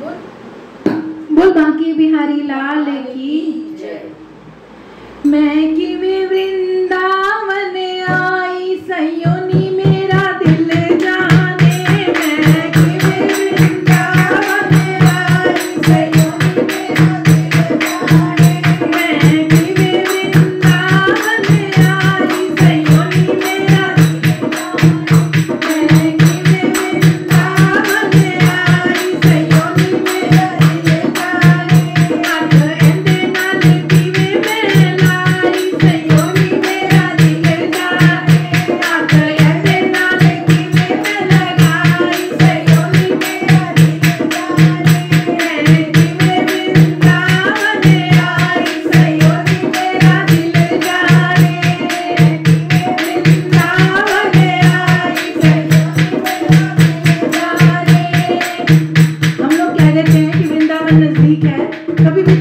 बोल। बाकी बिहारी लाल की। मैं कि वे वृंदावन कभी भी